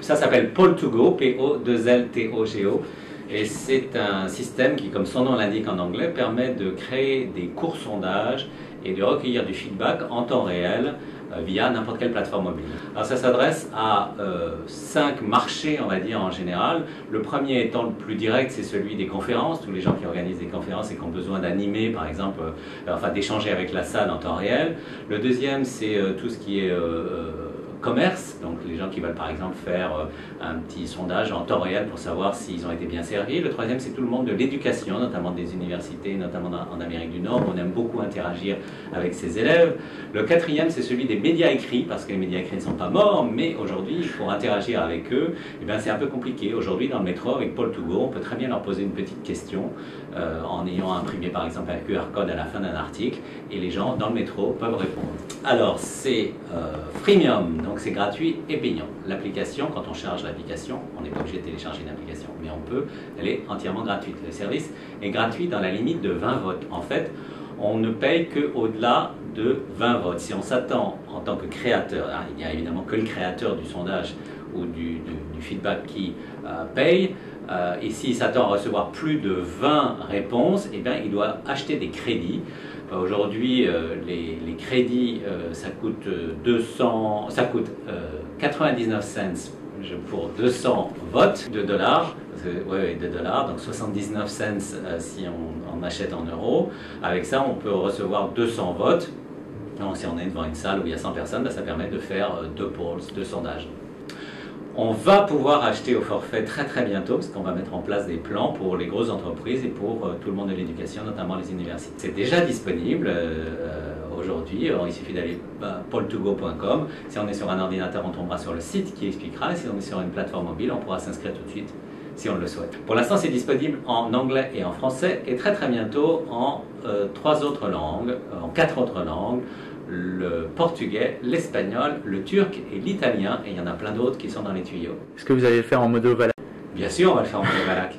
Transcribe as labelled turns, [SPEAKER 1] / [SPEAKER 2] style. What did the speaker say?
[SPEAKER 1] Ça s'appelle Pole2Go, P-O-2-L-T-O-G-O. Et c'est un système qui, comme son nom l'indique en anglais, permet de créer des courts sondages et de recueillir du feedback en temps réel via n'importe quelle plateforme mobile. Alors ça s'adresse à euh, cinq marchés, on va dire en général. Le premier étant le plus direct, c'est celui des conférences, tous les gens qui organisent des conférences et qui ont besoin d'animer, par exemple, euh, enfin d'échanger avec la salle en temps réel. Le deuxième, c'est euh, tout ce qui est euh, commerce, donc les gens qui veulent par exemple faire euh, un petit sondage en temps réel pour savoir s'ils ont été bien servis. Le troisième, c'est tout le monde de l'éducation, notamment des universités, notamment en Amérique du Nord, on aime beaucoup interagir avec ses élèves. Le quatrième, c'est celui des médias écrits, parce que les médias écrits ne sont pas morts, mais aujourd'hui, pour interagir avec eux, eh bien, c'est un peu compliqué. Aujourd'hui, dans le métro, avec Paul Tougo, on peut très bien leur poser une petite question euh, en ayant imprimé par exemple un QR code à la fin d'un article, et les gens dans le métro peuvent répondre. Alors, c'est euh, freemium, donc c'est gratuit et payant. L'application, quand on charge l'application, on n'est pas obligé de télécharger une application, mais on peut, elle est entièrement gratuite. Le service est gratuit dans la limite de 20 votes. En fait, on ne paye qu'au-delà de 20 votes. Si on s'attend en tant que créateur, hein, il n'y a évidemment que le créateur du sondage ou du, feedback qui euh, paye, euh, et s'il s'attend à recevoir plus de 20 réponses, eh bien, il doit acheter des crédits. Euh, Aujourd'hui, les, crédits, ça coûte 200, ça coûte 99 cents pour 200 votes de dollars, dollars, donc 79 cents euh, si on, on, achète en euros. Avec ça, on peut recevoir 200 votes. Donc, si on est devant une salle où il y a 100 personnes, ben, ça permet de faire deux polls, deux sondages. On va pouvoir acheter au forfait très très bientôt parce qu'on va mettre en place des plans pour les grosses entreprises et pour euh, tout le monde de l'éducation, notamment les universités. C'est déjà disponible euh, aujourd'hui, il suffit d'aller à poltogo.com. Si on est sur un ordinateur, on tombera sur le site qui expliquera. Et si on est sur une plateforme mobile, on pourra s'inscrire tout de suite si on le souhaite. Pour l'instant, c'est disponible en anglais et en français et très très bientôt en euh, trois autres langues, en quatre autres langues le portugais, l'espagnol, le turc et l'italien, et il y en a plein d'autres qui sont dans les tuyaux.
[SPEAKER 2] Est-ce que vous allez le faire en modo valac
[SPEAKER 1] Bien sûr, on va le faire en modo valac.